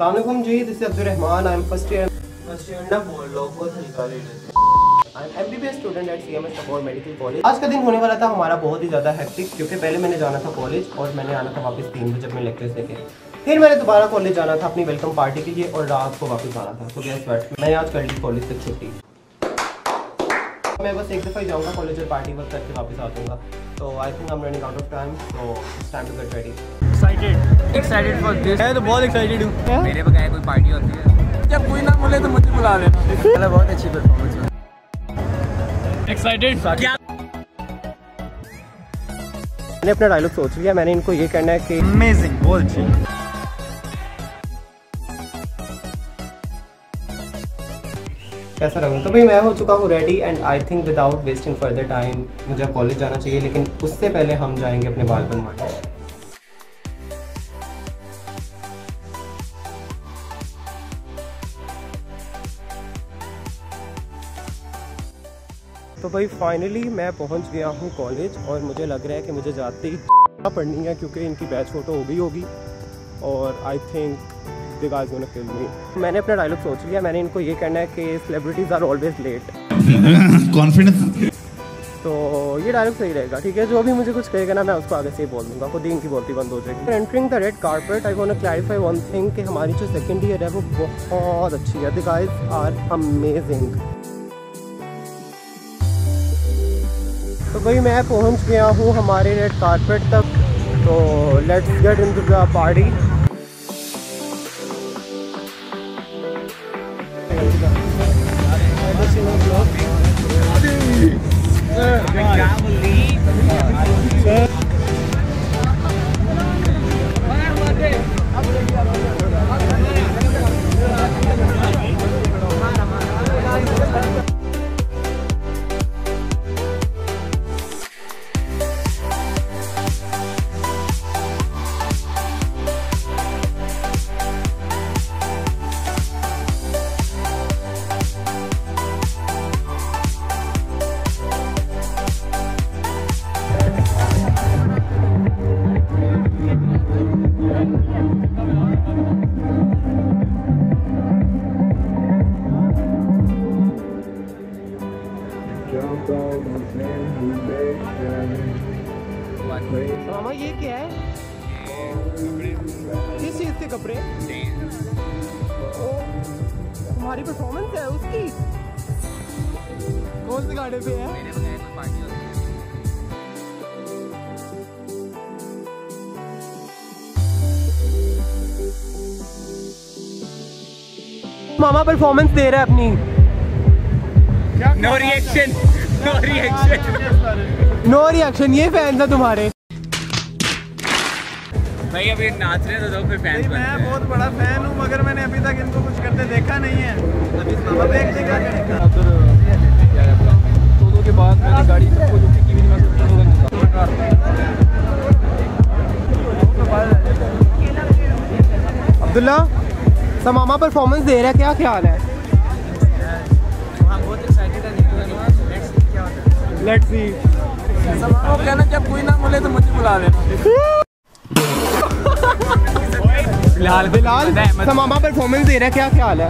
Assalamualaikum ji this is Abdul Rahman I am first year first year ना बोल लो बहुत तरीका ले लेते एम स्टूडेंट एट सीएमएस टपोर मेडिकल कॉलेज आज का दिन होने वाला था हमारा बहुत ही ज़्यादा हेक्टिक क्योंकि पहले मैंने जाना था कॉलेज और मैंने आना था वापस तीन बजे अपने लेक्चर्स लेके। फिर मैंने दोबारा कॉलेज जाना था अपनी वेलकम पार्टी के लिए और रात को वापस आना था। तो गैस बैठ मैंने आज कर ली कॉलेज से छुट्टी। मैं बस एक दफ़ा ही जाऊँगा कॉलेज और पार्टी वर्क करके वापस आ जाऊँगा। तो I think I am running out of time तो time to get ready excited excited for this मैं तो बहुत एक्साइटेड हूँ। मेरे बगैर कोई पार्टी होती है। जब कोई ना बोले तो मुझे बुला लेना। बहुत अच्छी परफॉर्मेंस हुई। एक्साइटेड क्या? मैंने अपना डायलॉग सोच लिया मैंने इनको ये कहना है कि अमेजिंग बहुत अच्छी। कैसा रहूँ तो भाई मैं हो चुका हूँ ready and I think without wasting further time मुझे कॉलेज जाना चाहिए लेकिन उससे पहले हम जाएँगे अपने बाल बनवाने भाई फाइनली मैं पहुँच गया हूँ कॉलेज और मुझे लग रहा है कि मुझे जाते ही पढ़नी है क्योंकि इनकी बैच फ़ोटो हो गई होगी और I think the guys gonna kill me मैंने अपना डायलॉग सोच लिया मैंने इनको ये कहना है कि celebrities are always late confidence तो ये डायलॉग सही रहेगा ठीक है? जो भी मुझे कुछ कहेगा ना मैं उसको आगे से ही बोल दूँगा खुद ही इनकी बोलती बंद हो जाएगी। Entering the red carpet I want clarify one thing कि हमारी जो सेकंड ईयर है वो बहुत अच्छी है। द गाइस आर अमेजिंग तो भाई मैं पहुँच गया हूँ हमारे रेड कारपेट तक तो let's get into the party मामा मामा परफॉर्मेंस दे रहा है अपनी। No reaction no reaction no reaction ये फैंस है तुम्हारे। भाई अभी नाच रहे हैं तो फिर फैंस बनते मैं बहुत बड़ा फ़ैन हूँ मगर मैंने अभी तक इनको कुछ करते देखा नहीं है। एक जगह के बाद मैंने गाड़ी सबको जो कि कीवी में अब्दुल्ला? सब मामा परफॉर्मेंस दे रहा है क्या ख्याल है? बहुत एक्साइटेड है लेट्स सी वो कहना जब कोई ना बोले तो मुझे बुला लेना। बिलाल परफॉर्मेंस दे रहा है क्या ख्याल है?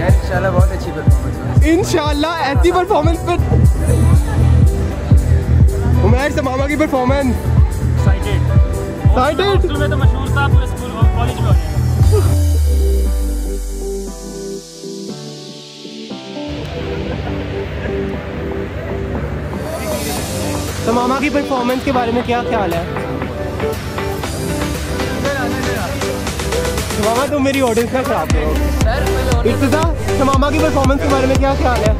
यार इंशाल्लाह बहुत अच्छी परफॉर्मेंस इंशाल्लाह ऐसी परफॉर्मेंस पर उमेर से की परफॉर्मेंस एक्साइटेड तो मशहूर था पूरे स्कूल कॉलेज में तो मामा की परफॉर्मेंस के बारे में क्या ख्याल है? तो मामा तुम मेरी ऑडियंस ना खराब करो। इर्तिजा तो मामा की परफॉर्मेंस के बारे में क्या ख्याल है?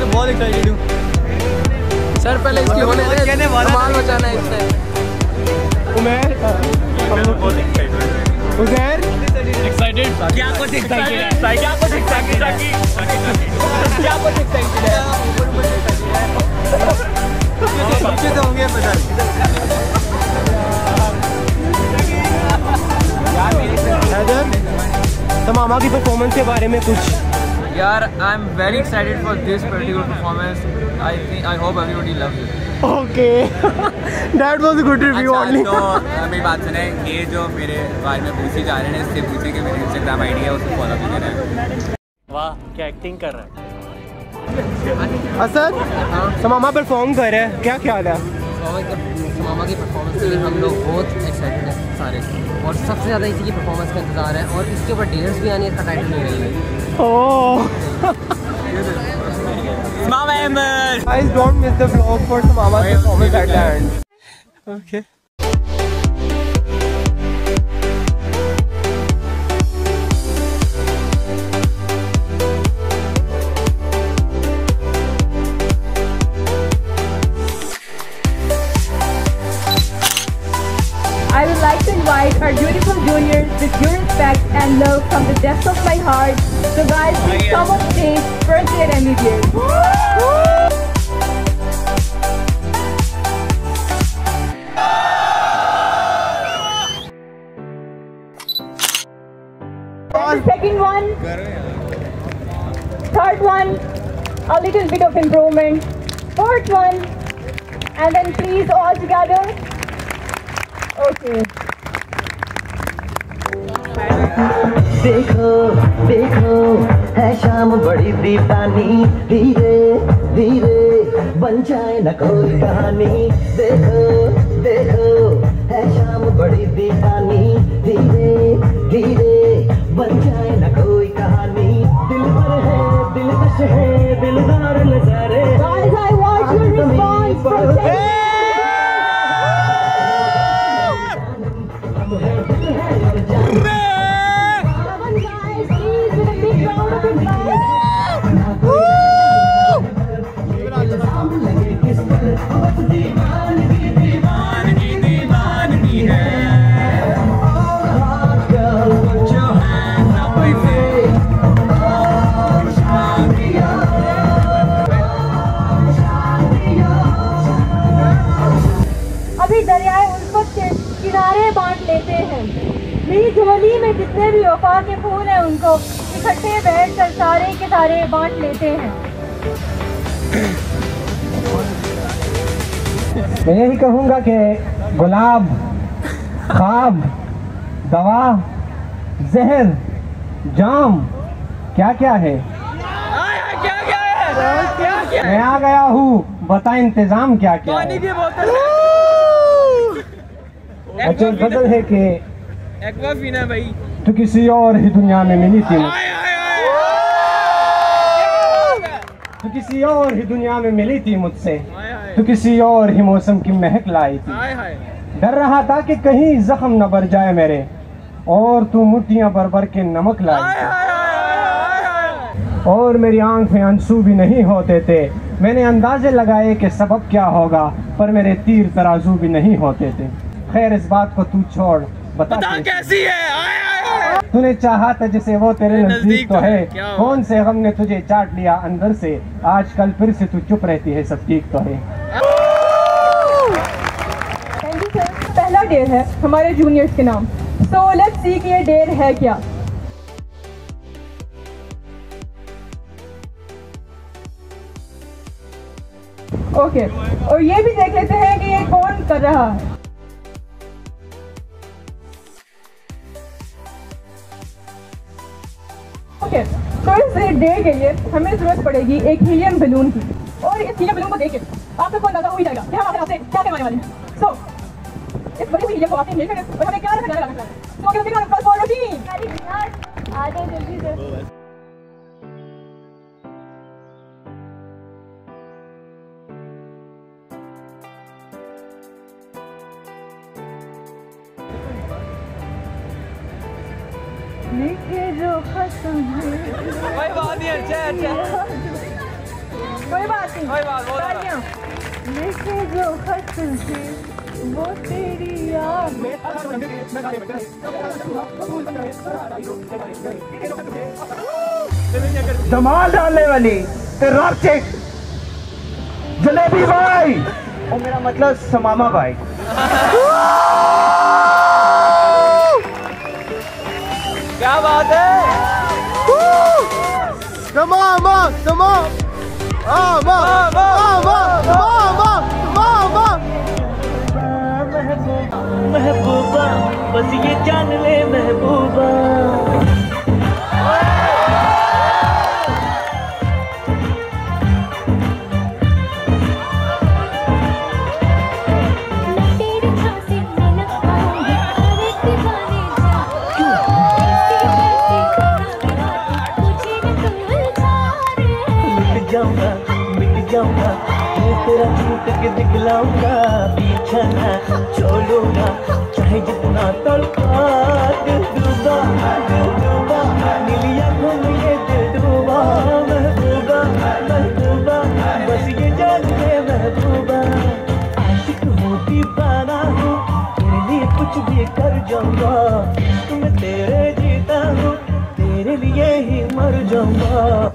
तो बहुत एक्साइटेड हूँ। सर पहले इसकी होने दे। कहने वाला माल बचाना है इससे उमेर हम लोग उजैर? एक्साइटेड क्या कुछ एक्साइटेड है? क्या कुछ एक्साइटेड क्या कुछ एक्साइटेड है? बच्चे होंगे हैदर मामा की परफॉर्मेंस के बारे में कुछ। यार I am very excited for this particular performance I think I hope everybody loves it okay that was a good review अच्छा ओनली तो मेरी बात सुने। ये जो मेरे बारे में पूछी जा रहे हैं इससे पूछे कि मेरी इंस्टाग्राम आईडी है उसको फॉलो भी करें। वाह क्या एक्टिंग कर रहा है? असद समामा परफॉर्म कर रहे हैं। क्या ख्याल है? मामा की परफॉर्मेंस के लिए हम लोग बहुत एक्साइटेड हैं सारे। और सबसे ज़्यादा इसी की परफॉर्मेंस का इंतज़ार है। और इसके ऊपर डिनर्स भी आनी है इसका टाइटल नहीं रही है। ओह! Mama Embers! guys don't miss the vlog for Samama's performance at the end. Okay. And love from the depths of my heart. So guys, please come on stage, first year MBBS. Second one, third one, a little bit of improvement, fourth one, and then please all together. Okay. देखो देखो है शाम बड़ी दीवानी। धीरे धीरे बन जाए न कोई कहानी। देखो देखो है शाम बड़ी दीवानी। धीरे धीरे बन जाए न कोई कहानी। दिल पर है दिलकश है दिलदार नजारे। I अभी दरियाए उल्फत के किनारे बांट लेते हैं। मेरी झोली में जितने भी वफा के फूल हैं उनको इकट्ठे बैठ कर सारे के सारे बांट लेते हैं। मैं यही कहूँगा कि गुलाब खाब दवा जहर जाम क्या क्या है मैं आ गया हूँ बता इंतज़ाम क्या क्या है। अच्छा बदल है कि भाई तू किसी और ही दुनिया में मिली थी। तू किसी और ही दुनिया में मिली थी मुझसे तू किसी और ही मौसम की महक लाई थी डर रहा था कि कहीं जख्म न भर जाए मेरे और तू मुट्ठियाँ भर भर के नमक लाई और मेरी आँख में आँसू भी नहीं होते थे मैंने अंदाजे लगाए कि सबक क्या होगा पर मेरे तीर तराजू भी नहीं होते थे खैर इस बात को तू छोड़। बता, कैसे? कैसी है? हाय हाय हाय तूने चाहा था जिसे वो तेरे नज़दीक तो तो है? कौन से गम ने तुझे चाट लिया अंदर से? आजकल फिर से तू चुप रहती है सब ठीक तो है। थैंक यू सर पहला डेर है हमारे जूनियर्स के नाम। सो लेट्स सी कि ये डेर है क्या। Okay okay. और ये भी देख लेते हैं कि ये कौन कर रहा है। इस डे के लिए हमें ज़रूरत पड़ेगी एक हीलियम बलून की। और इस हीलियम बलून को देख के आपको तो अंदाज़ा हो ही जाएगा। कि हम आपसे क्या करवाने वाले हैं? सो इस बड़ी हीलियम को आपने लेकर और हमें क्या करना है? तो अगर प्लस फॉर रूटीन आ जाओ जल्दी से लिखे जो खत्म है वो तेरी याद में धमाल डालने वाली तेरा चेक जलेबी भाई। और मेरा मतलब समामा भाई। क्या बात है? Samama, Samama, Mama, Mama, Mama, महबूबा बस ये जान ले महबूबा। तेरा झूठ के दिखलाऊँगा, पीछा न छोड़ूँगा। चाहे जितना में ये हूँ लिए कुछ भी कर जाऊँगा। तुम तेरे जीता हूँ, तेरे लिए ही मर जाऊँगा।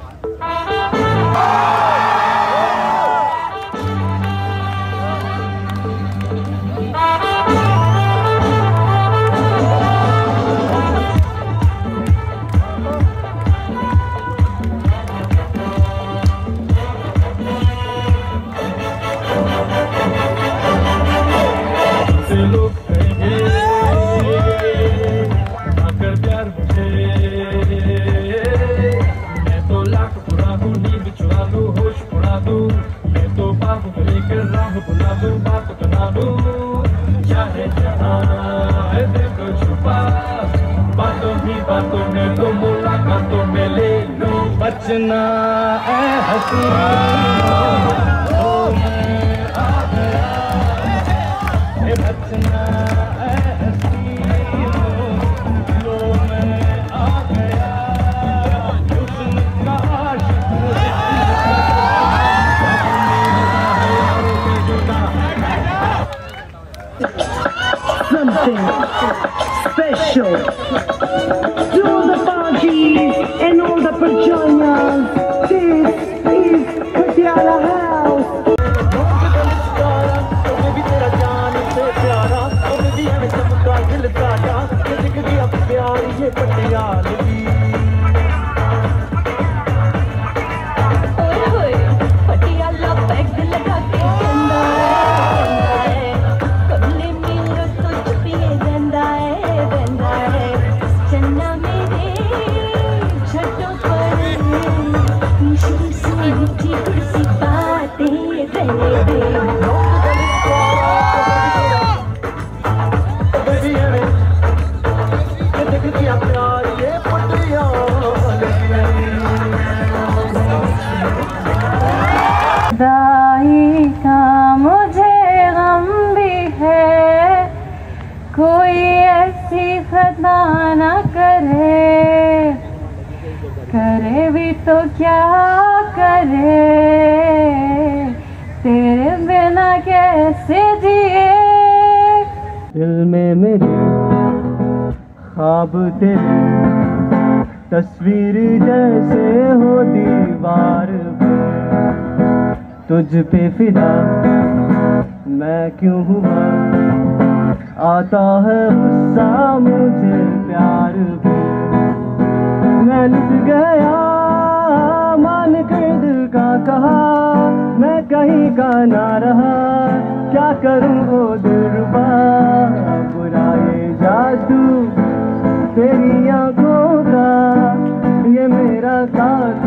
नींद चुरा दूँ होश उड़ा दूँ मैं तो बाबू लेकर राह बुला दूँ बात बना दूँ जहाँ? है दिल को छुपा। बातों ही बातों में तो मुलाकातों में ले लूँ। बचना है हसीना। Something special. To all the parties and all the कैसे जिए? दिल में मेरे ख्वाब तेरे तस्वीर जैसे हो दीवार पे। तुझ पे फिदा मैं क्यों हुआ? आता है गुस्सा मुझे प्यार पे। मैं लुट गया मान कर दिल का कहा। कहीं का ना रहा। क्या करूँ वो दिलरुबा बुरा जादू, तेरी आँखों का, ये मेरा कातिल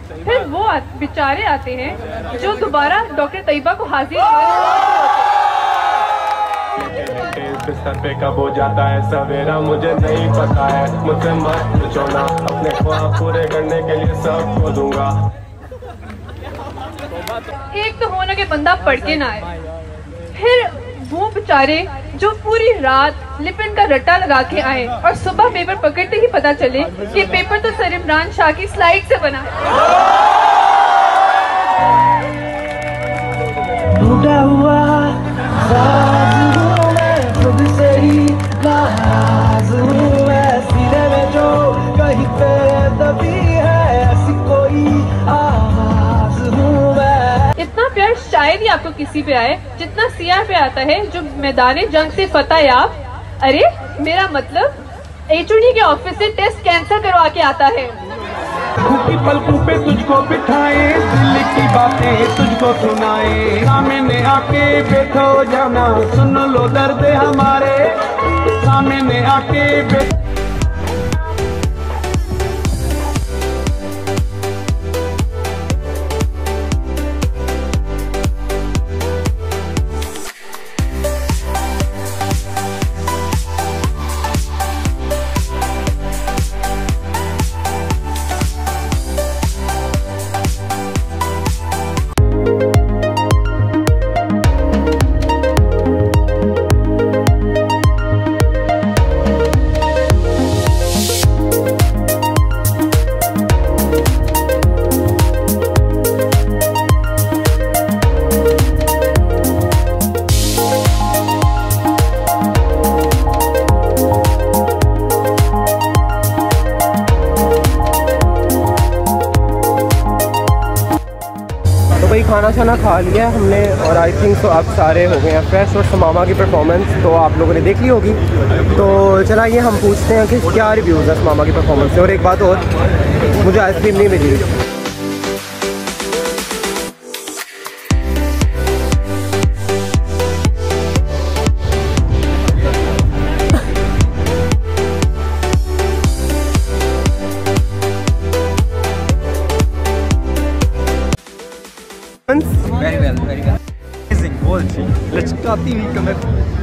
फिर वो बेचारे आते हैं जो दोबारा डॉक्टर तैयबा को हाजिर बिस्तर पे कब हो जाता है सवेरा मुझे नहीं पता है। मुझसे मत पूछो ना अपने ख्वाब पूरे करने के लिए सब खो दूँगा एक तो होना के बंदा पढ़ के ना आए। फिर वो बेचारे जो पूरी रात लिपिन का रट्टा लगा के आए और सुबह पेपर पकड़ते ही पता चले कि पेपर तो सर इमरान शाह की स्लाइड से बना। है हुआ आपको किसी पे आए, जितना सिया पे आता है, जो मैदान जंग से फतह याब अरे, मेरा मतलब एचओडी के ऑफ़िस से टेस्ट कैंसर करवा के आता है। पे तुझको बिठाए, दिल की बातें तुझको सुनाए। सामने आके बैठो जाना, सुन लो दर्द हमारे। सामने आके बैठो खाना छाना खा लिया है हमने और आई थिंक तो आप सारे हो गए हैं फ्रेश और समामा की परफॉर्मेंस तो आप लोगों ने देख ली होगी। तो चला ये हम पूछते हैं कि क्या रिव्यूज़ है समामा की परफॉर्मेंस और एक बात और, मुझे आइसक्रीम नहीं मिली। एंड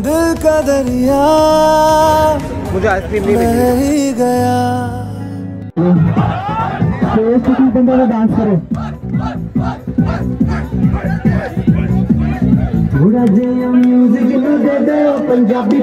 दिल का दरिया। मुझे आइसक्रीम नहीं मिली। गया। तो ये स्थिति बंदा का डांस करो। म्यूज़िक नु दे पंजाबी